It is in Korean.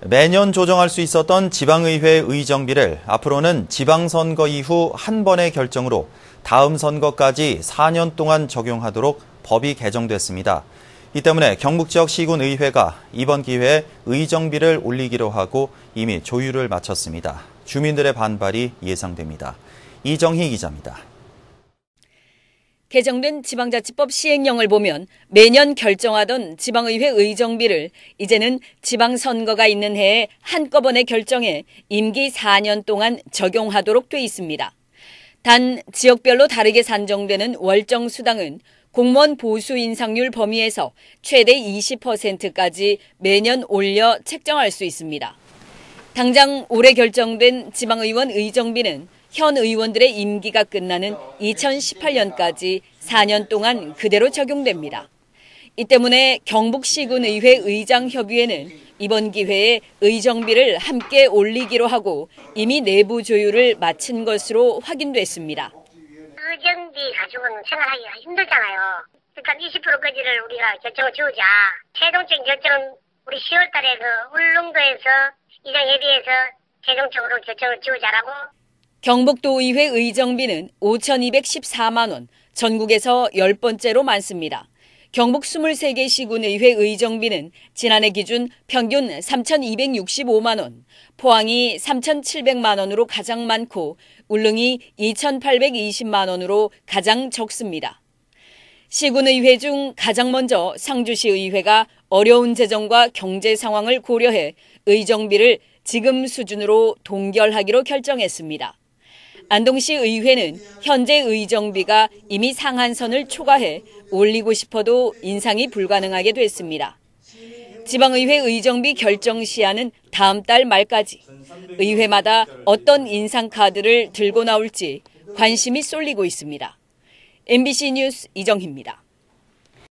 매년 조정할 수 있었던 지방의회 의정비를 앞으로는 지방선거 이후 한 번의 결정으로 다음 선거까지 4년 동안 적용하도록 법이 개정됐습니다. 이 때문에 경북 지역 시군 의회가 이번 기회에 의정비를 올리기로 하고 이미 조율을 마쳤습니다. 주민들의 반발이 예상됩니다. 이정희 기자입니다. 개정된 지방자치법 시행령을 보면 매년 결정하던 지방의회 의정비를 이제는 지방선거가 있는 해에 한꺼번에 결정해 임기 4년 동안 적용하도록 돼 있습니다. 단 지역별로 다르게 산정되는 월정 수당은 공무원 보수 인상률 범위에서 최대 20%까지 매년 올려 책정할 수 있습니다. 당장 올해 결정된 지방의원 의정비는 현 의원들의 임기가 끝나는 2018년까지 4년 동안 그대로 적용됩니다. 이 때문에 경북시군의회 의장협의회는 이번 기회에 의정비를 함께 올리기로 하고 이미 내부 조율을 마친 것으로 확인됐습니다. 의정비 가지고는 생활하기가 힘들잖아요. 그러니까 20%까지를 우리가 결정을 지우자. 최종적인 결정은 우리 10월 달에 그 울릉도에서 이장 협의회에서 최종적으로 결정을 지우자라고 경북도의회 의정비는 5,214만 원, 전국에서 10번째로 많습니다. 경북 23개 시군의회 의정비는 지난해 기준 평균 3,265만 원, 포항이 3,700만 원으로 가장 많고 울릉이 2,820만 원으로 가장 적습니다. 시군의회 중 가장 먼저 상주시 의회가 어려운 재정과 경제 상황을 고려해 의정비를 지금 수준으로 동결하기로 결정했습니다. 안동시 의회는 현재 의정비가 이미 상한선을 초과해 올리고 싶어도 인상이 불가능하게 됐습니다. 지방의회 의정비 결정 시한은 다음 달 말까지 의회마다 어떤 인상 카드를 들고 나올지 관심이 쏠리고 있습니다. MBC 뉴스 이정희입니다.